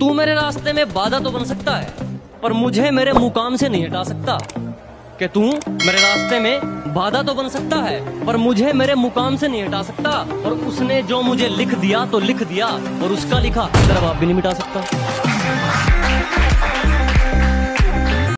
तू मेरे रास्ते में बाधा तो बन सकता है, पर मुझे मेरे मुकाम से नहीं हटा सकता। कि तू मेरे रास्ते में बाधा तो बन सकता है, पर मुझे मेरे मुकाम से नहीं हटा सकता। और उसने जो मुझे लिख दिया तो लिख दिया, और उसका लिखा जरा आप भी नहीं मिटा सकता।